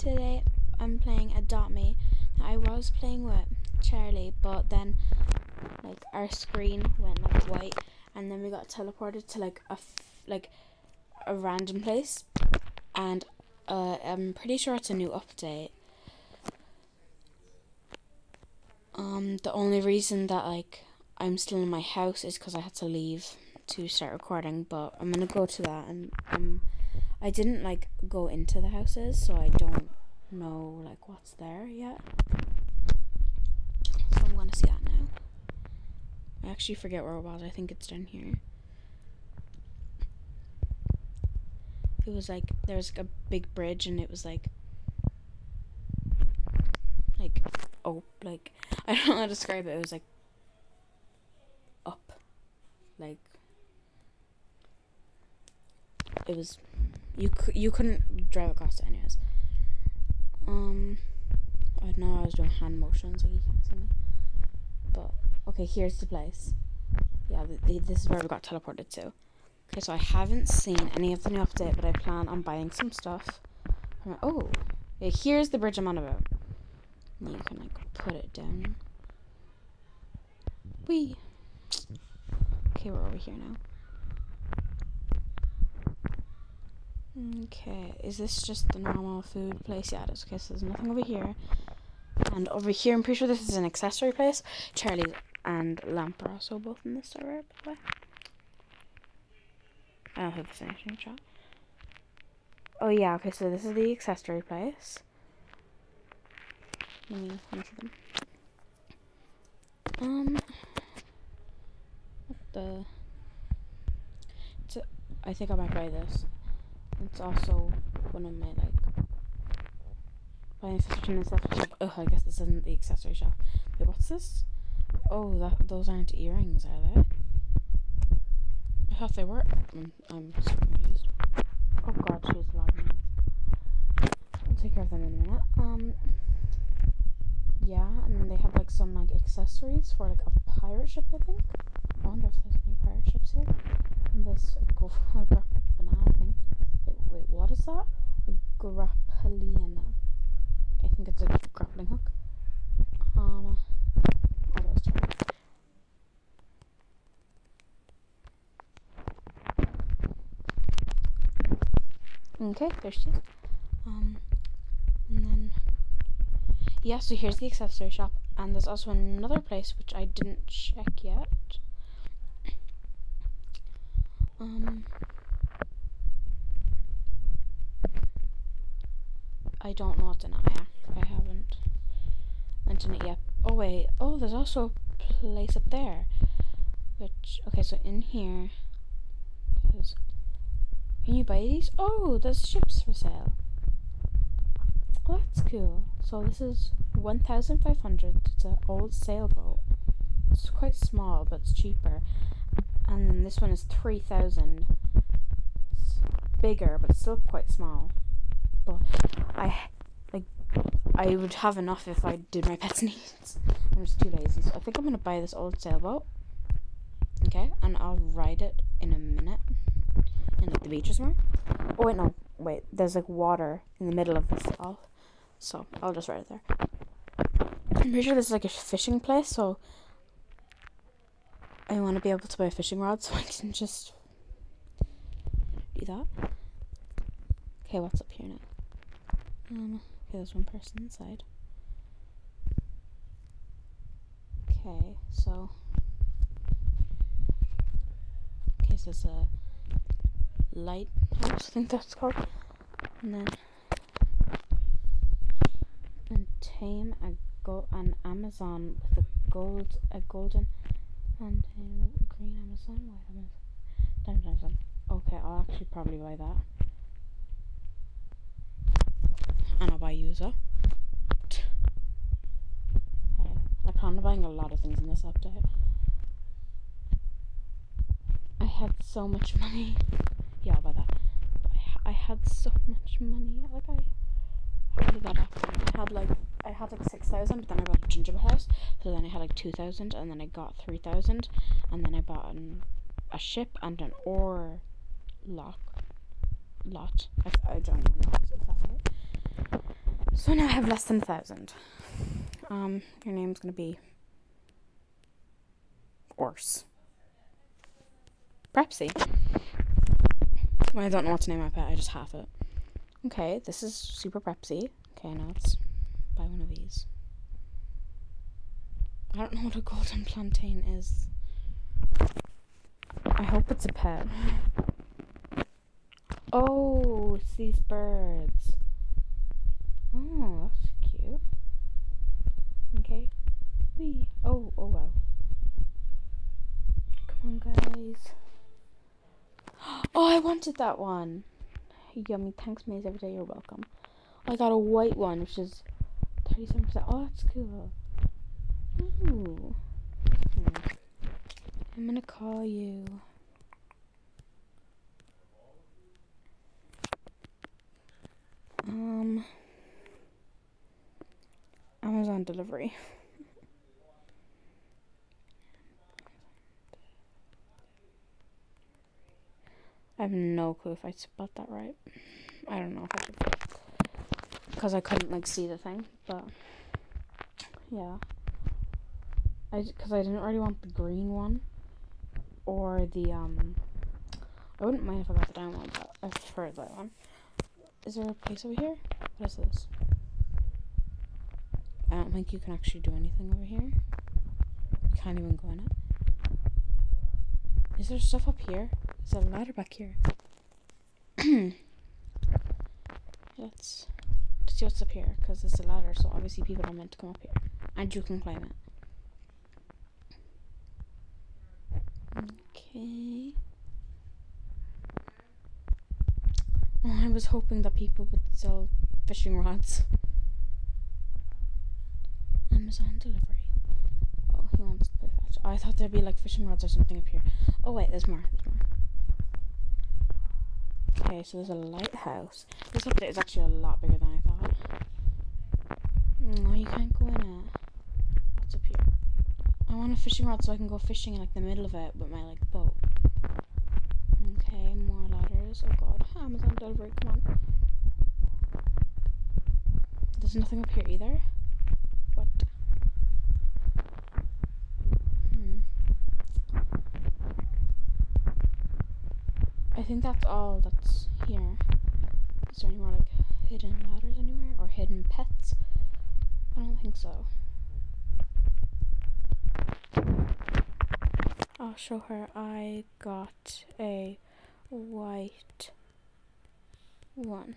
Today I'm playing Adopt Me. I was playing with Charlie, but then like our screen went like white, and then we got teleported to like a like a random place, and uh, I'm pretty sure it's a new update. Um, the only reason that like I'm still in my house is because I had to leave to start recording, but I'm gonna go to that and um I didn't like go into the houses, so I don't know like what's there yet. So I'm gonna see that now. I actually forget where it was. I think it's down here. It was like there was like a big bridge, and it was like like oh like I don't know how to describe it. It was like up, like it was you you couldn't drive across it anyways. Um, I know I was doing hand motions like you can't see me, but okay, here's the place. Yeah, th- th- this is where we got teleported to. Okay, so I haven't seen any of the new update, but I plan on buying some stuff. Oh, yeah, here's the bridge I'm on about. You can like put it down. We. Okay, we're over here now. Okay, is this just the normal food place? Yeah, it is. Okay, so there's nothing over here. And over here, I'm pretty sure this is an accessory place. Charlie and Lamp are also both in this server, by the way. I don't have the finishing shot. Oh yeah, okay, so this is the accessory place. Let me finish them. Um, what the? A, I think I might buy this. It's also one of my like buying and stuff. Oh, I guess this isn't the accessory shop. Wait, what's this? Oh, that those aren't earrings, are they? I thought they were. I'm, I'm so confused. Oh God, she's logging. I'll take care of them in a minute. Um, yeah, and they have like some like accessories for like a pirate ship. I think. I wonder if there's any pirate ships here. And this a gra- banana thing. Wait, wait, what is that? A grappleana. I think it's a grappling hook. Um, what Okay, there she is. Um, and then yeah, so here's the accessory shop, and there's also another place which I didn't check yet. Um, I don't know what's in it. I, I haven't mentioned it yet. Oh wait, oh, there's also a place up there. Which okay, so in here, can you buy these? Oh, there's ships for sale. Oh, that's cool. So this is 1,500. It's an old sailboat. It's quite small, but it's cheaper. And then this one is 3,000. It's bigger, but it's still quite small. But I, like, I would have enough if I did my pet's needs. I'm just too lazy. So I think I'm to buy this old sailboat. Okay, and I'll ride it in a minute in like the beach or somewhere. Oh wait, no, wait. There's like water in the middle of this all, so I'll just ride it there. I'm pretty sure this is like a fishing place, so I want to be able to buy a fishing rod so I can just do that. Okay, what's up here now? Um, okay, there's one person inside. Okay, so okay, so there's a lighthouse, I think that's called. And then and tame a go an Amazon with a gold a golden and a green Amazon. Dun, dun, dun. Okay, I'll actually probably buy that. And buy user. Okay. I plan on buying a lot of things in this update. I had so much money. Yeah, I'll buy that. But I, I had so much money. Like I, how did that happen? I had like I had like six thousand, but then I bought a gingerbread house. So then I had like two thousand, and then I got three thousand, and then I bought an, a ship and an ore lock lot. I, I don't know if that's right. So now I have less than a thousand. Um, your name's gonna be Orse. Prepsy. Well, I don't know what to name my pet, I just have it. Okay, this is Super Prepsy. Okay, now let's buy one of these. I don't know what a golden plantain is. I hope it's a pet. Oh, it's these birds. Oh, that's cute. Okay. Wee. Oh, oh wow. Come on, guys. Oh, I wanted that one. Yummy. Thanks, Maze. Every day you're welcome. I got a white one, which is 37%. Oh, that's cool. Ooh. Hmm. I'm gonna call you. Um. Delivery. I have no clue if I spelled that right. I don't know if I should because I couldn't like see the thing, but yeah. I because I didn't really want the green one or the um. I wouldn't mind if I got the diamond one, but I prefer that one. Is there a place over here? What is this? I don't think you can actually do anything over here. You can't even go in it. Is there stuff up here? Is there a ladder back here? let's, let's see what's up here, because it's a ladder, so obviously people are meant to come up here. And you can climb it. Okay. Oh, I was hoping that people would sell fishing rods. Amazon delivery. Oh, he wants to play fetch. I thought there'd be like fishing rods or something up here. Oh wait, there's more. There's more. Okay, so there's a lighthouse. This update is actually a lot bigger than I thought. No, you can't go in it. What's up here? I want a fishing rod so I can go fishing in like the middle of it with my like boat. Okay, more ladders. Oh god, Amazon delivery, come on. There's nothing up here either. What? Hmm. I think that's all that's here. Is there any more like hidden ladders anywhere or hidden pets? I don't think so. I'll show her I got a white one.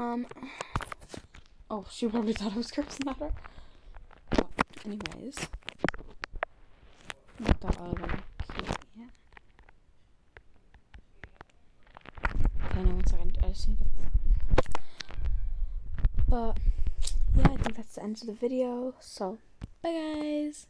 Um, oh, she probably thought I was cursing at her. But anyways, not that all very cute yet. Okay, no, one second. I just need to get that. But yeah, I think that's the end of the video. So, bye guys.